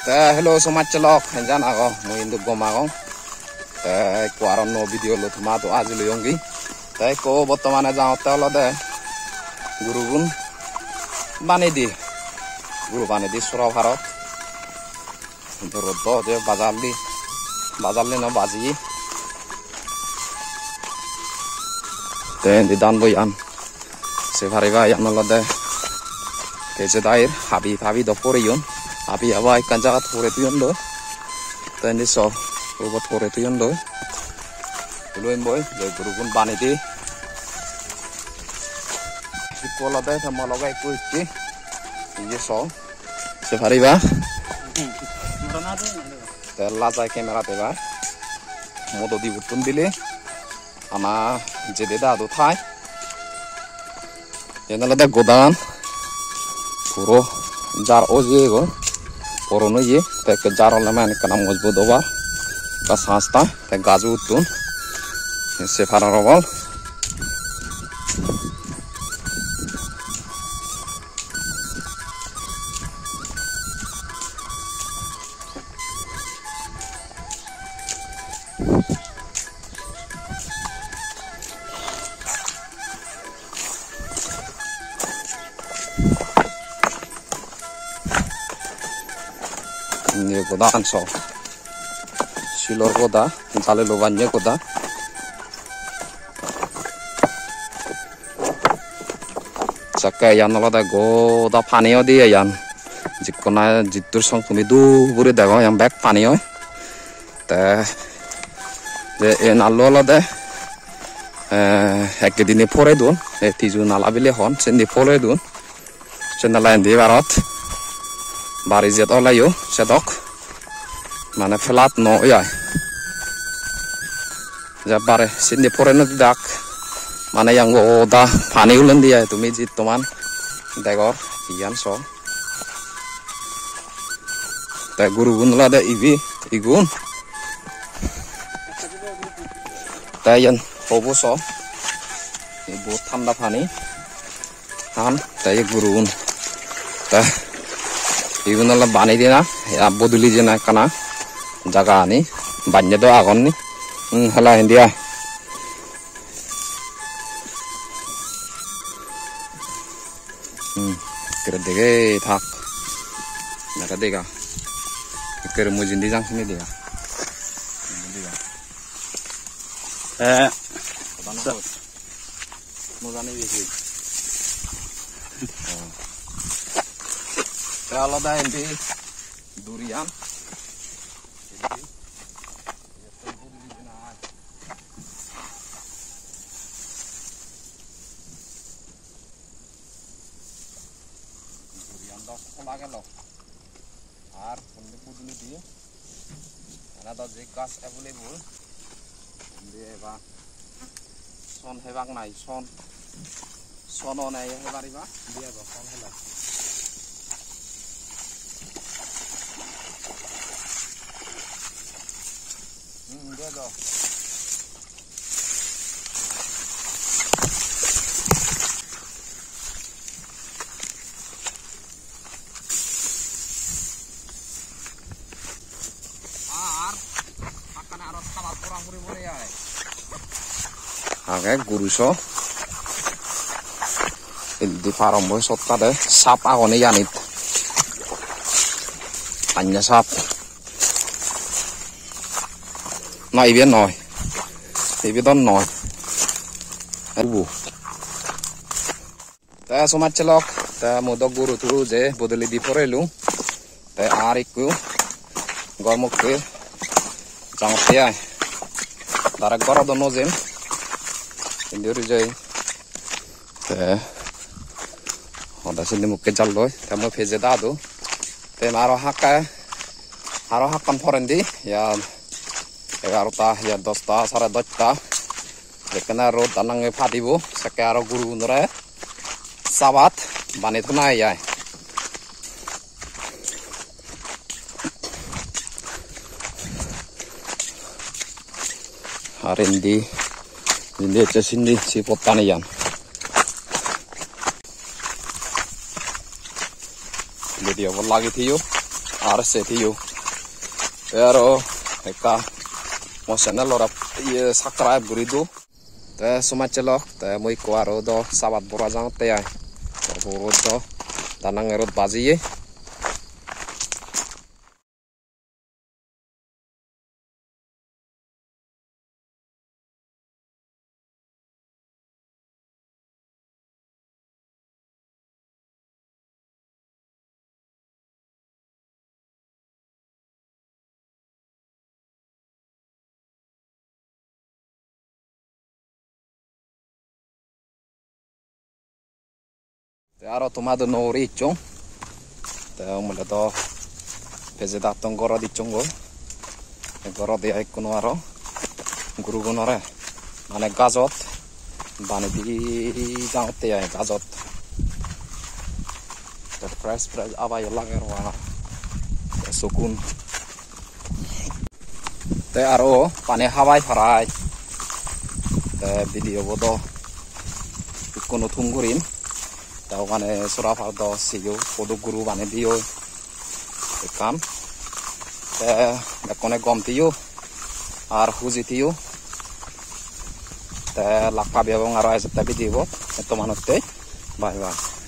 Te hello somat celok hanjan ako mo induk gomagong. Te ko aro no video lo thuma to আজিলো yongi. Te ko বর্তমানে যাওঁতে অলদে গুৰুগুণ বানি দি, গুৰু বানি দি চুৰা ভাৰত। ৰ'দ যে বাজাৰলি বাজাৰলি ন, বাজি। তে দি দান বই আন। সে ভারিবা ইয়ান অলদে কেছে দাইর হাবি ফাবি দপরিয়ন habi awa ikan jagat hore tuyon lo ten di so robot hore tuyon lo Tuluin boy, jadi guru pun bani di. Sikola deh sama loga iku iki. Iya so. Sefari ba. Tela jai kamera te ba. Modo di butun dile. Ama jede da do thai. Yana lada godan. Puro jar oje go. Porono ye. Te ke jar oleh mana kana mojbut oba. Ka sansta te gazu utun. Sephara robol. Ini koda anso. Silor koda, jale lobannya koda. Saka yan alada goda পানীও দিয়ে ইয়ান যিকোনা যিটোৰ চং তুমি দুবুৰি দেখ ইয়ান বেগ পানী হয় তে যে এ নালো অলদে একদিনে ফৰে দিওঁ এই তিজু নালা বুলি হন চেন্দি ফৰে দিওঁ চেন্দালা এন্দি Bari ziat ola yo, sedok. Mana flat no ya. Jabare sini pore nuk dak. Mana yang go da pani ulen dia itu mijit toman Degor iyan so. Ta guru gun la da ivi igun. Ta yan hobo so. Ibu tanda pani. Tan ta guru gun Ta ಇವನ್ನೆಲ್ಲ ಬಾನಿದೀನ ಬದುಲಿದೀನ ಕಣ ಜಾಗ ಆನಿ ಬಂಜದು ಆಗೋನಿ ಹ್ಞೂ ಹಲ ಹಿಂದಿಯ ಹ್ಞೂ ಕರೆದಿಗೆ ಥಾಕ್ ನರದೀಗ ಕರೆ ಮುಜಿಂದಿ ಜಾಂಗ್ಸಿನ ಇದೀಗ ಮುಜಾನೆ durian দশ খোলা গেল। আর ফোনটি পুদুলি দিয়ে এনে যে গাছ এভেলেবল দিয়ে এবার সন হেবাক নাই, সন সনও নাই হেবারিবা দিয়ে সন হেলা হুম দিয়ে দাও আর আকানে আরো খাবার করা করে বলে যায় আগে গুরুস ইদি পারম্ভ সত্তাতে সাপ আগনে জানিত পাঞ্জা সাপ না ইবে নয় ইবে তো নয় বুবু তা সমাজ চালক তা মোদক গুরু তুরু যে বদলি দি পড়াইলু তাই আর একটু গরমকে জামাতে আয় তারা গড়া তো নজেন কিন্তু যাই তে হদা সিন্দি মুখে জাল লয় তে মই ভেজে দা দো তে আরও হাকা আরও হাকান ফরেন দি ইয়া এগারোটা ইয়া দশটা সাড়ে দশটা যেখানে রোদ দানাঙে ফাটিব সেকে আরো গুরু গুণরে চাবাত বানি থোনা ইয়ায় আর hindi hindi aja sini si potanian jadi apa lagi tiyo আর সেটিও আৰু একটা মোৰ চেনেলৰ ইয়ে ছাবস্ক্ৰাইব কৰি দিওঁ তে সমাজ চালক তে মই কোৱা আৰু দ চাবাত বৰা যাওঁতে আই বহুত দ দানাং এৰত বাজিয়ে তে আৰু তোমাদের নৌরি ইচ্ছুং তে মূলে তো ভেজে দাঁতং গড় দিচ্ছুং গো গড় দিয়া কোনো আৰু গুৰুগুণৰে মানে গাজত বানি দি যাওঁতে আহে গাজত ফ্ৰেছ ফ্ৰেছ আবাই লাগে ৰোৱা চকুন তে আৰু পানী খাবাই ফৰাই তে ভিডিঅ' বদ কোনো থুম কৰিম তেওঁ মানে চোৰা ফাৰ দহ চিও গুৰু বান্ধি দিও কাম তেকনে গমতিও আৰু সুজিতিও তে লাপা বিয়াবং আৰু আইজতা বিধিব এইটো মানতেই বাই বাই